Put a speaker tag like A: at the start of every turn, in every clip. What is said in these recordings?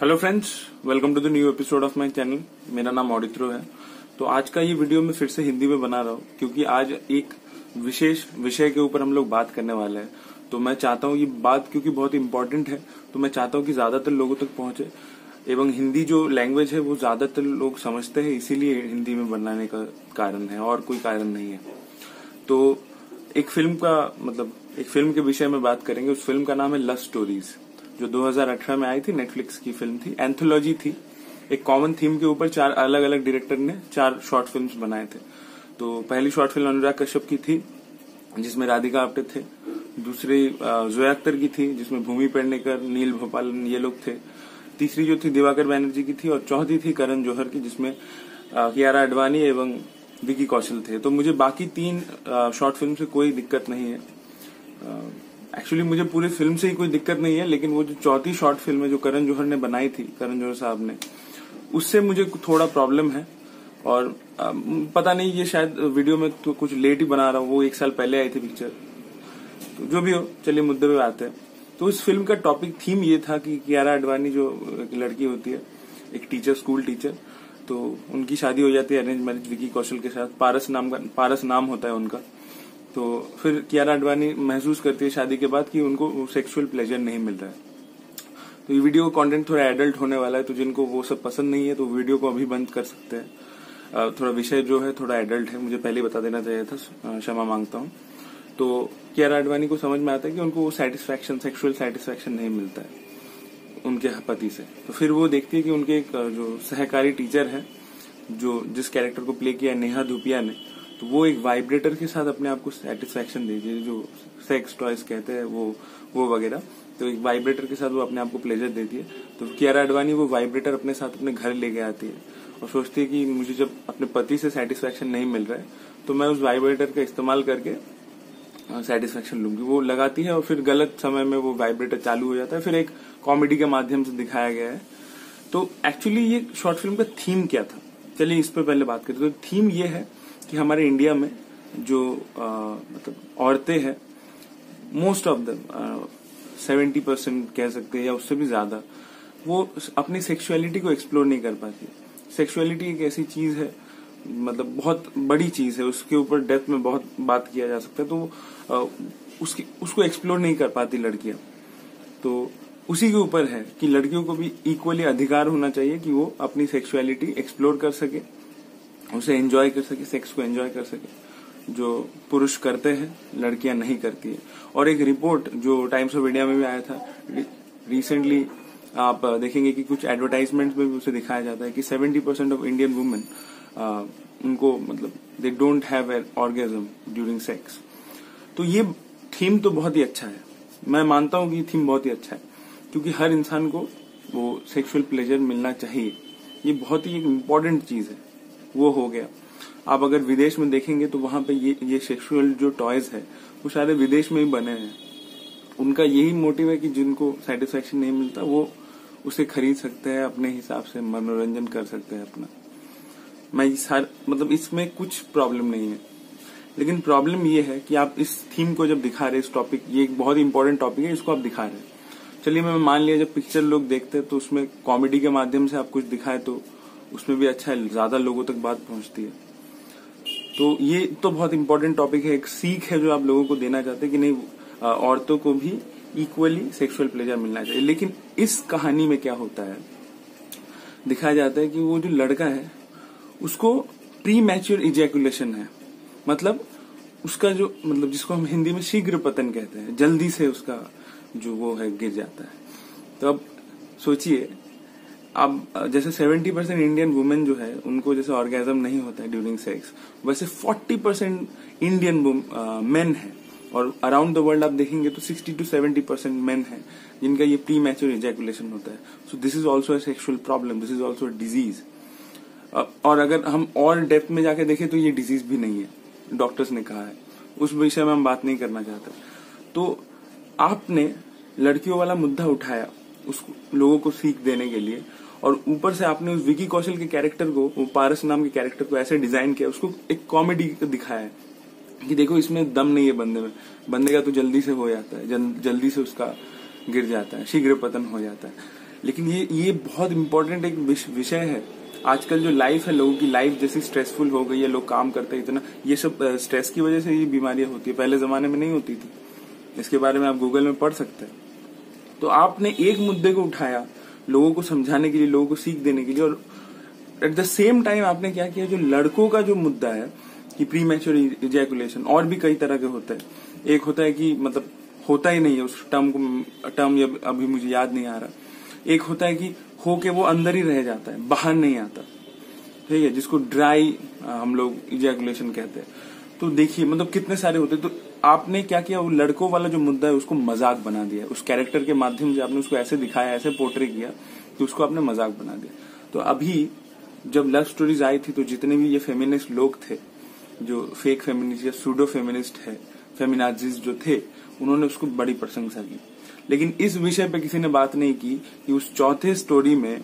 A: Hello friends welcome to the new episode of my channel मेरा नाम ऑडित्रो है। तो आज का ये वीडियो मैं फिर से हिंदी में बना रहा हूँ, क्योंकि आज एक विशेष विषय के ऊपर हम लोग बात करने वाले हैं। तो मैं चाहता हूँ ये बात क्योंकि बहुत इम्पोर्टेंट है तो मैं चाहता हूँ कि ज़्यादातर लोगों तक पहुँचे, एवं हिंदी जो लैंग्वेज है वो ज़्यादातर लोग समझते हैं, इसीलिए हिंदी में बनाने का कारण है, और कोई कारण नहीं है। तो एक फ़िल्म का मतलब एक फ़िल्म के विषय में बात करेंगे, उस फ़िल्म का नाम है लव स्टोरीज जो 2018 में आई थी नेटफ्लिक्स की फ़िल्म थी एंथोलॉजी थी। एक कॉमन थीम के ऊपर चार अलग अलग डायरेक्टर ने चार शॉर्ट फिल्म्स बनाए थे। तो पहली शॉर्ट फ़िल्म अनुराग कश्यप की थी, जिसमें राधिका आप्टे थे। दूसरी जोया अख्तर की थी, जिसमें भूमि पेडनेकर नील भोपाल, ये लोग थे। तीसरी जो थी, दिवाकर बैनर्जी की थी और चौथी थी, करण जौहर की, जिसमें कियारा अडवाणी एवं विकी कौशल थे। तो मुझे बाकी तीन शॉर्ट फ़िल्म से कोई दिक्कत नहीं है। एक्चुअली मुझे पूरी फ़िल्म से ही कोई दिक्कत नहीं है, लेकिन वो जो चौथी शॉर्ट फ़िल्म है जो करण जौहर ने बनाई थी, करण जौहर साहब ने, उससे मुझे थोड़ा प्रॉब्लम है। और पता नहीं, ये शायद वीडियो में तो कुछ लेट ही बना रहा हूँ, वो एक साल पहले आई थी पिक्चर तो जो भी हो, चलिए मुद्दे पे आते हैं। तो इस फ़िल्म का टॉपिक थीम ये था कि कियारा अडवाणी जो लड़की होती है, एक टीचर स्कूल टीचर तो उनकी शादी हो जाती है अरेंज मैरिज विकी कौशल के साथ, पारस नाम का, पारस नाम होता है उनका। तो फिर कियारा अडवाणी महसूस करती है शादी के बाद कि उनको सेक्सुअल प्लेजर नहीं मिल रहा है। तो ये वीडियो का कंटेंट थोड़ा एडल्ट होने वाला है तो जिनको वो सब पसंद नहीं है तो वीडियो को अभी बंद कर सकते हैं। थोड़ा विषय जो है, थोड़ा एडल्ट है, मुझे पहले बता देना चाहिए था क्षमा माँगता हूँ। तो कियारा अडवाणी को समझ में आता है कि उनको वो सेटिस्फैक्शन सेक्सुअल सेटिस्फैक्शन नहीं मिलता है, उनके पति से। तो फिर वो देखती है कि उनके एक जो सहकारी टीचर है, जो जिस कैरेक्टर को प्ले किया नेहा धुपिया ने तो वो एक वाइब्रेटर के साथ अपने आप को सेटिस्फैक्शन दे जो सेक्स टॉयज कहते हैं, वो वो वगैरह। तो एक वाइब्रेटर के साथ वो अपने आप को प्लेजर देती है तो कियारा अडवाणी वो वाइब्रेटर अपने साथ अपने घर लेके आती है और सोचती है कि मुझे जब अपने पति से सेटिस्फेक्शन नहीं मिल रहा है तो मैं उस वाइब्रेटर का इस्तेमाल करके सेटिस्फेक्शन लूँगी। वो लगाती है और फिर गलत समय में वो वाइब्रेटर चालू हो जाता है। फिर एक कॉमेडी के माध्यम से दिखाया गया है। तो एक्चुअली ये शॉर्ट फ़िल्म का थीम क्या था? चलिए इस पर पहले बात करते तो थीम ये है कि हमारे इंडिया में जो आ, मतलब औरतें हैं most of the seventy percent कह सकते हैं या उससे भी ज़्यादा वो अपनी सेक्सुअलिटी को एक्सप्लोर नहीं कर पाती। सेक्सुअलिटी एक ऐसी चीज़ है मतलब बहुत बड़ी चीज़ है उसके ऊपर डेप्थ में बहुत बात किया जा सकता है तो उसकी उसको एक्सप्लोर नहीं कर पाती लड़कियाँ। तो उसी के ऊपर है कि लड़कियों को भी इक्वली अधिकार होना चाहिए कि वो अपनी सेक्सुअलिटी एक्सप्लोर कर सके। उसे एंजॉय कर सके सेक्स को एंजॉय कर सके, जो पुरुष करते हैं, लड़कियाँ नहीं करती है। और एक रिपोर्ट जो टाइम्स ऑफ़ इंडिया में भी आया था रिसेंटली आप देखेंगे कि कुछ एडवर्टाइजमेंट में भी उसे दिखाया जाता है कि 70 परसेंट ऑफ़ इंडियन वुमेन उनको मतलब they don't have an orgasm during sex तो ये थीम तो बहुत ही अच्छा है। मैं मानता हूँ कि थीम बहुत ही अच्छा है, क्योंकि हर इंसान को वो सेक्सुअल प्लेजर मिलना चाहिए। ये बहुत ही इम्पोर्टेंट चीज़ है। वो हो गया। आप अगर विदेश में देखेंगे तो वहाँ पे ये ये सेक्सुअल जो टॉयज है, वो सारे विदेश में ही बने हैं। उनका यही मोटिव है कि जिनको सेटिस्फेक्शन नहीं मिलता, वो उसे खरीद सकते हैं, अपने हिसाब से मनोरंजन कर सकते हैं अपना। मैं इस हर मतलब इसमें कुछ प्रॉब्लम नहीं है। लेकिन प्रॉब्लम ये है कि आप इस थीम को जब दिखा रहे इस टॉपिक ये एक बहुत इंपॉर्टेंट टॉपिक है, इसको आप दिखा रहे हैं। चलिए, मैं मान लिया जब पिक्चर लोग देखते हैं तो उसमें कॉमेडी के माध्यम से आप कुछ दिखाए तो उसमें भी अच्छा ज़्यादा लोगों तक बात पहुँचती है। तो ये तो बहुत इंपॉर्टेंट टॉपिक है। एक सीख है जो आप लोगों को देना चाहते हैं कि नहीं औरतों को भी इक्वली सेक्सुअल प्लेजर मिलना चाहिए। लेकिन इस कहानी में क्या होता है? दिखाया जाता है कि वो जो लड़का है, उसको प्री मैच्योर इजैकुलेशन है। मतलब उसका जो मतलब जिसको हम हिंदी में शीघ्र पतन कहते हैं, जल्दी से उसका जो वो है, गिर जाता है। तो अब सोचिए अब जैसे 70 परसेंट इंडियन वुमेन जो है, उनको जैसे ऑर्गेजम नहीं होता है ड्यूरिंग सेक्स वैसे 40 परसेंट इंडियन मेन है। और अराउंड द वर्ल्ड आप देखेंगे तो 60 टू 70 परसेंट मेन है, जिनका ये प्री मैच्योर इजैकुलेशन होता है। So this is also sexual problem this is also disease और अगर हम और डेप्थ में जाके देखें तो ये डिज़ीज़ भी नहीं है डॉक्टर्स ने कहा है। उस विषय में हम बात नहीं करना चाहते। तो आपने लड़कियों वाला मुद्दा उठाया उस लोगों को सीख देने के लिए। और ऊपर से आपने उस विकी कौशल के कैरेक्टर को वो पारस नाम के कैरेक्टर को ऐसे डिज़ाइन किया उसको एक कॉमेडी दिखाया है। कि देखो इसमें दम नहीं है बंदे में। बंदे का तो जल्दी से हो जाता है जल, जल्दी से उसका गिर जाता है शीघ्र पतन हो जाता है। लेकिन ये ये बहुत इंपॉर्टेंट एक विषय है। आजकल जो लाइफ है लोगों की लाइफ जैसी स्ट्रेसफुल हो गई है लोग काम करते हैं इतना ये सब स्ट्रेस की वजह से ये बीमारियाँ होती है। पहले जमाने में नहीं होती थी। इसके बारे में आप गूगल में पढ़ सकते हैं। तो आपने एक मुद्दे को उठाया लोगों को समझाने के लिए, लोगों को सीख देने के लिए और एट द सेम टाइम आपने क्या किया, जो लड़कों का जो मुद्दा है कि प्री मैच्योर इजैकुलेशन और भी कई तरह के होते हैं। एक होता है कि मतलब होता ही नहीं है, उस टर्म को टर्म अभी मुझे याद नहीं आ रहा। एक होता है कि हो के वो अंदर ही रह जाता है, बाहर नहीं आता। ठीक है, जिसको ड्राई हम लोग इजैकुलेशन कहते हैं। तो देखिए मतलब कितने सारे होते हैं तो आपने क्या किया? वो लड़कों वाला जो मुद्दा है, उसको मज़ाक बना दिया। उस कैरेक्टर के माध्यम से आपने उसको ऐसे दिखाया, ऐसे पोर्ट्रे किया कि उसको आपने मज़ाक बना दिया। तो अभी जब लव स्टोरीज आई थी तो जितने भी ये फेमिनिस्ट लोग थे, जो फेक फेमिनिस्ट या सूडो फेमिनिस्ट है फेमिनाजिस्ट जो थे, उन्होंने उसको बड़ी प्रशंसा की। लेकिन इस विषय पे किसी ने बात नहीं की कि उस चौथे स्टोरी में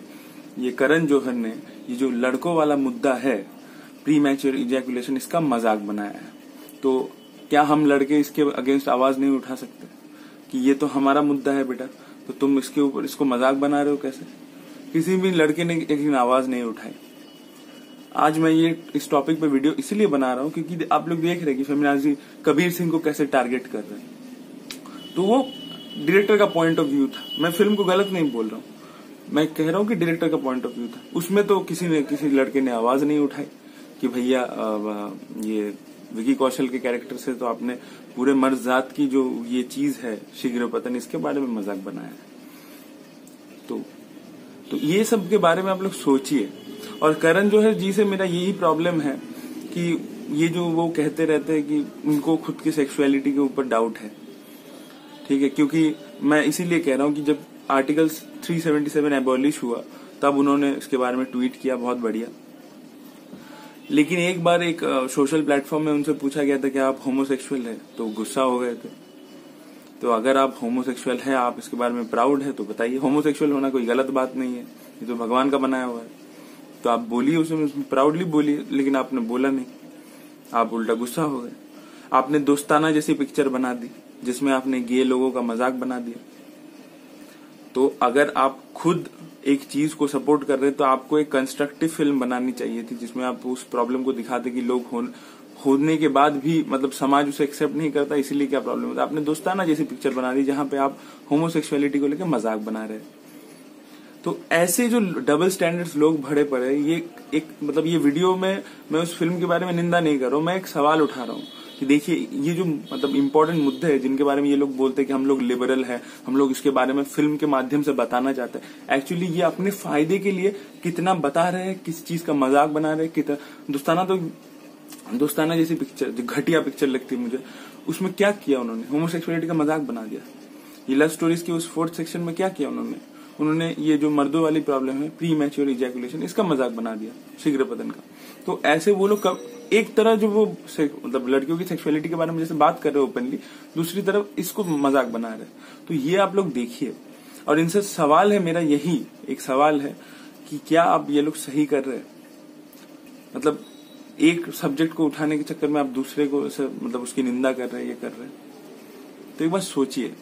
A: ये करण जौहर ने ये जो लड़कों वाला मुद्दा है प्री मैच्योर इजैकुलेशन इसका मज़ाक बनाया है। तो क्या हम लड़के इसके अगेंस्ट आवाज़ नहीं उठा सकते? कि ये तो हमारा मुद्दा है बेटा तो तुम इसके ऊपर, इसको मज़ाक बना रहे हो कैसे? किसी भी लड़के ने एक दिन आवाज़ नहीं उठाई। आज मैं ये, इस टॉपिक पे वीडियो इसलिए बना रहा हूँ क्योंकि आप लोग देख रहे हैं कि फेमिनाजी कबीर सिंह को कैसे टारगेट कर रहे हैं। तो वो डायरेक्टर का पॉइंट ऑफ़ व्यू था। मैं फ़िल्म को गलत नहीं बोल रहा हूँ। मैं कह रहा हूँ कि डायरेक्टर का पॉइंट ऑफ़ व्यू था। उसमें तो किसी ने, किसी लड़के ने आवाज़ नहीं उठाई कि भैया ये विकी कौशल के कैरेक्टर से तो आपने पूरे मर्जात की जो ये चीज़ है, शीघ्र पतन, इसके बारे में मज़ाक बनाया है। तो तो ये सब के बारे में आप लोग सोचिए। और करण जो है, जी से मेरा यही प्रॉब्लम है कि ये जो वो कहते रहते हैं कि उनको खुद की सेक्सुअलिटी के ऊपर डाउट है। ठीक है? क्योंकि मैं इसीलिए कह रहा हूँ कि जब आर्टिकल 377 एबॉलिश हुआ, तब उन्होंने इसके बारे में ट्वीट किया, बहुत बढ़िया। लेकिन एक बार एक सोशल प्लेटफॉर्म में उनसे पूछा गया था कि आप होमोसेक्सुअल है तो गुस्सा हो गए थे। तो अगर आप होमोसेक्सुअल है, आप इसके बारे में प्राउड है तो बताइए होमोसेक्सुअल होना कोई गलत बात नहीं है, ये तो भगवान का बनाया हुआ है। तो आप बोलिए उसमें प्राउडली बोलिए, लेकिन आपने बोला नहीं। आप उल्टा गुस्सा हो गए। आपने दोस्ताना जैसी पिक्चर बना दी, जिसमें आपने गे लोगों का मज़ाक बना दिया। तो अगर आप खुद एक चीज़ को सपोर्ट कर रहे हैं तो आपको एक कंस्ट्रक्टिव फ़िल्म बनानी चाहिए थी जिसमें आप उस प्रॉब्लम को दिखाते कि लोग हो, होने के बाद भी मतलब समाज उसे एक्सेप्ट नहीं करता इसीलिए क्या प्रॉब्लम होता आपने दोस्ताना जैसी पिक्चर बना दी जहाँ पे आप होमोसेक्सुअलिटी को लेकर मज़ाक बना रहे तो ऐसे जो डबल स्टैंडर्ड्स लोग भरे पड़े ये एक मतलब ये वीडियो में मैं उस फ़िल्म के बारे में निंदा नहीं कर रहा हूँ मैं एक सवाल उठा रहा हूँ। कि देखिए, ये जो मतलब इम्पोर्टेंट मुद्दे हैं, जिनके बारे में ये लोग बोलते हैं कि हम लोग लिबरल है, हम लोग इसके बारे में फ़िल्म के माध्यम से बताना चाहते हैं। एक्चुअली ये अपने फ़ायदे के लिए कितना बता रहे हैं, किस चीज़ का मज़ाक बना रहे हैं, कितना दोस्ताना तो दोस्ताना जैसी पिक्चर जो घटिया पिक्चर लगती है मुझे, उसमें क्या किया उन्होंने? होमोसेक्सुअलिटी का मज़ाक बना दिया। ये लव स्टोरीज के उस फोर्थ सेक्शन में क्या किया उन्होंने? उन्होंने ये जो मर्दों वाली प्रॉब्लम है प्री मैच्योर इजैकुलेशन इसका मज़ाक बना दिया, शीघ्र पतन का। तो ऐसे वो लोग एक तरह जो वो मतलब लड़कियों की सेक्सुअलिटी के बारे में जैसे बात कर रहे हो ओपनली दूसरी तरफ़ इसको मज़ाक बना रहे तो ये आप लोग देखिए। और इनसे सवाल है मेरा यही, एक सवाल है कि क्या आप ये लोग सही कर रहे हैं? मतलब एक सब्जेक्ट को उठाने के चक्कर में आप दूसरे को मतलब उसकी निंदा कर रहे हैं, ये कर रहे हैं। तो एक बार सोचिए।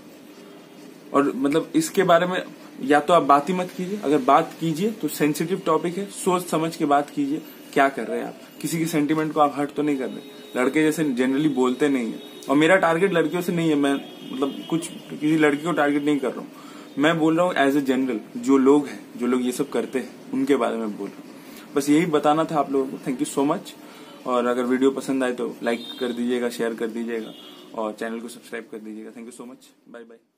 A: और मतलब इसके बारे में या तो आप बात ही मत कीजिए। अगर बात कीजिए तो सेंसिटिव टॉपिक है सोच समझ के बात कीजिए। क्या कर रहे हैं आप? किसी की सेंटिमेंट को आप हर्ट तो नहीं कर रहे? लड़के जैसे जनरली बोलते नहीं है। और मेरा टारगेट लड़कियों से नहीं है, मैं मतलब कुछ किसी लड़की को टारगेट नहीं कर रहा हूँ। मैं बोल रहा हूँ एज ए जनरल जो लोग हैं, जो लोग ये सब करते हैं, उनके बारे में बोल रहा हूँ। बस यही बताना था आप लोगों को। थैंक यू सो मच और अगर वीडियो पसंद आए तो लाइक कर दीजिएगा शेयर कर दीजिएगा और चैनल को सब्सक्राइब कर दीजिएगा। Thank you so much bye bye